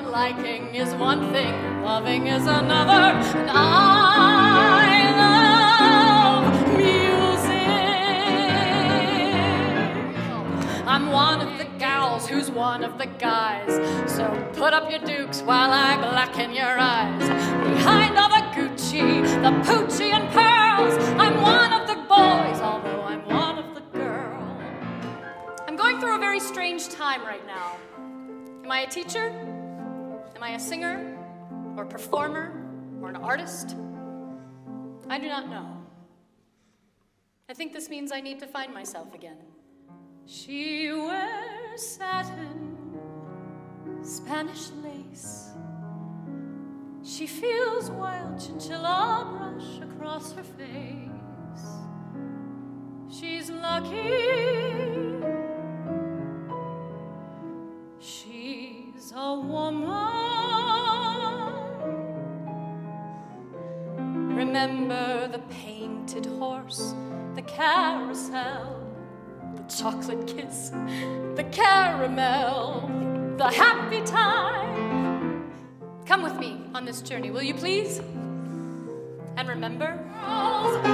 and liking is one thing, loving is another, and I love music. I'm one of the gals who's one of the guys, so put up your dukes while I blacken your eyes. Behind all the Gucci, the Pucci and pearls, I'm one of the boys, although I'm one of the girls. I'm going through a very strange time right now. Am I a teacher? Am I a singer? Or a performer? Or an artist? I do not know. I think this means I need to find myself again. She wears satin, Spanish lace. She feels wild chinchilla brush across her face. She's lucky. She's a woman. Remember the painted horse, the carousel, the chocolate kiss, the caramel, the happy time. Come with me on this journey, will you please? And remember, girls,